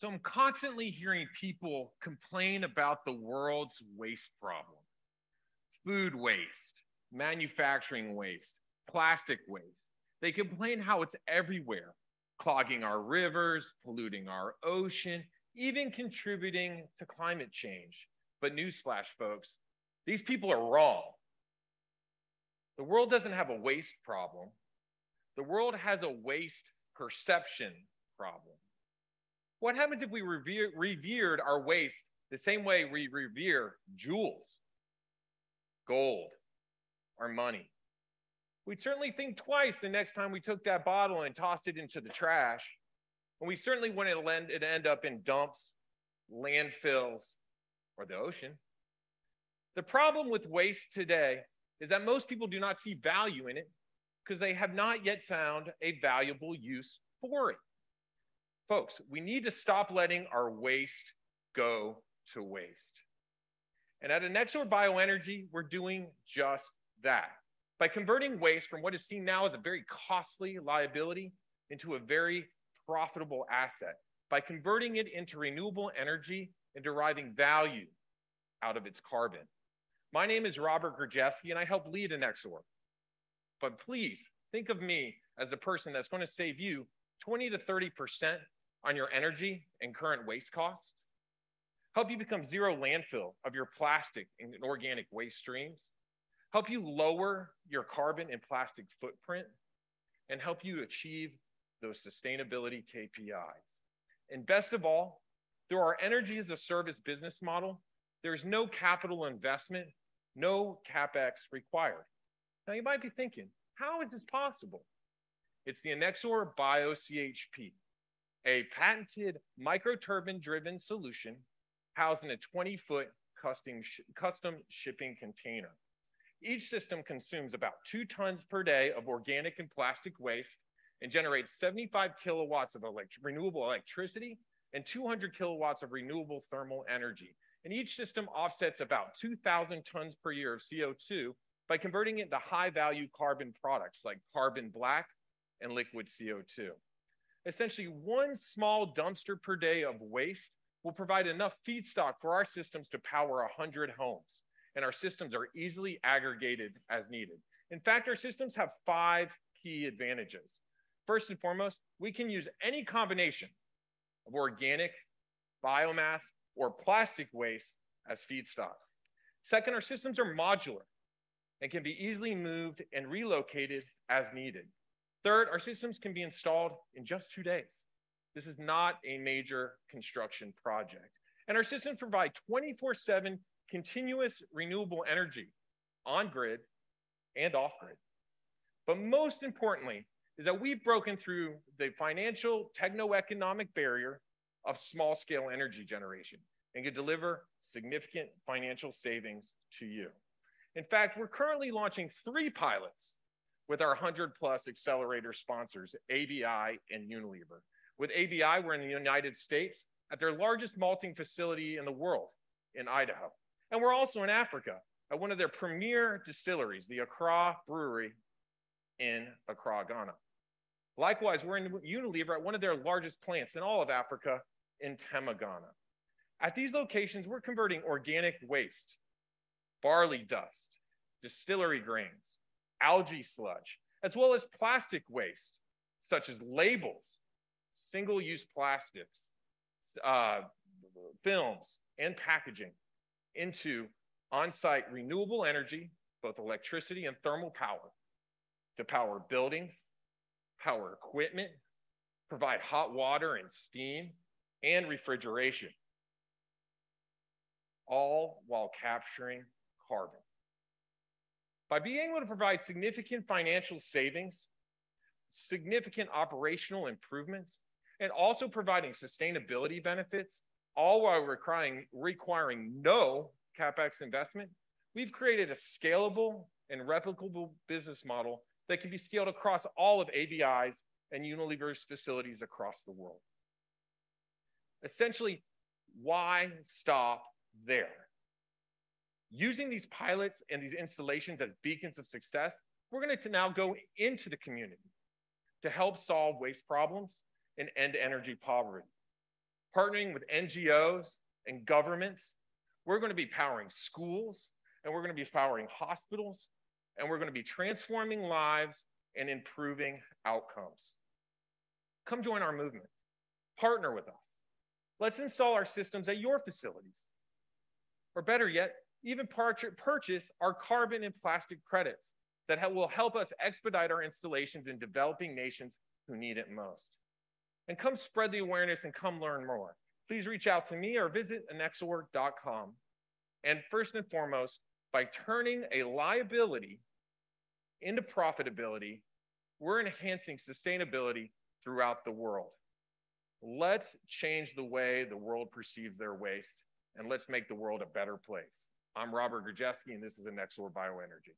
So I'm constantly hearing people complain about the world's waste problem food waste, manufacturing waste, plastic waste. They complain how it's everywhere, clogging our rivers, polluting our ocean, even contributing to climate change. But newsflash, folks, these people are wrong. The world doesn't have a waste problem. The world has a waste perception problem. What happens if we revere, revered our waste the same way we revere jewels, gold, or money? We'd certainly think twice the next time we took that bottle and tossed it into the trash. And we certainly wouldn't let it end up in dumps, landfills, or the ocean. The problem with waste today is that most people do not see value in it because they have not yet found a valuable use for it. Folks, we need to stop letting our waste go to waste. And at Enexor Bioenergy, we're doing just that. By converting waste from what is seen now as a very costly liability into a very profitable asset, by converting it into renewable energy and deriving value out of its carbon. My name is Robert Grajewski, and I help lead Enexor. But please think of me as the person that's going to save you 20 to 30% on your energy and current waste costs, help you become zero landfill of your plastic and organic waste streams, help you lower your carbon and plastic footprint, and help you achieve those sustainability KPIs. And best of all, through our energy as a service business model, there's no capital investment no CapEx required. Now you might be thinking, how is this possible? It's the Enexor BioCHP, a patented microturbine driven solution housed in a 20 foot custom, sh custom shipping container. Each system consumes about two tons per day of organic and plastic waste and generates 75 kilowatts of elect renewable electricity and 200 kilowatts of renewable thermal energy, and each system offsets about 2,000 tons per year of CO2 by converting it into high value carbon products like carbon black and liquid CO2. Essentially, one small dumpster per day of waste will provide enough feedstock for our systems to power 100 homes, and our systems are easily aggregated as needed. In fact, our systems have five key advantages. First and foremost, we can use any combination of organic, biomass, or plastic waste as feedstock. Second, our systems are modular and can be easily moved and relocated as needed. Third, our systems can be installed in just two days. This is not a major construction project. And our systems provide 24 7 continuous renewable energy on grid and off grid. But most importantly, is that we've broken through the financial techno-economic barrier of small scale energy generation and can deliver significant financial savings to you. In fact, we're currently launching three pilots with our 100 plus accelerator sponsors, ABI and Unilever. With ABI, we're in the United States at their largest malting facility in the world in Idaho. And we're also in Africa at one of their premier distilleries, the Accra Brewery in Accra, Ghana. Likewise, we're in Unilever at one of their largest plants in all of Africa in Tema, Ghana. At these locations, we're converting organic waste, barley dust, distillery grains, algae sludge, as well as plastic waste, such as labels, single use plastics, uh, films, and packaging, into on site renewable energy, both electricity and thermal power, to power buildings, power equipment, provide hot water and steam, and refrigeration, all while capturing carbon. By being able to provide significant financial savings, significant operational improvements, and also providing sustainability benefits, all while requiring, requiring no CapEx investment, we've created a scalable and replicable business model that can be scaled across all of ABI's and Unilever's facilities across the world. Essentially, why stop there? Using these pilots and these installations as beacons of success, we're going to now go into the community to help solve waste problems and end energy poverty. partnering with NGOs and governments. We're going to be powering schools and we're going to be powering hospitals and we're going to be transforming lives and improving outcomes. Come join our movement. Partner with us. Let's install our systems at your facilities. Or better yet, even purchase our carbon and plastic credits that will help us expedite our installations in developing nations who need it most. And come spread the awareness and come learn more. Please reach out to me or visit anexawork.com. And first and foremost, by turning a liability into profitability, we're enhancing sustainability throughout the world. Let's change the way the world perceives their waste, and let's make the world a better place. I'm Robert Grzejewski, and this is Enexor Bioenergy.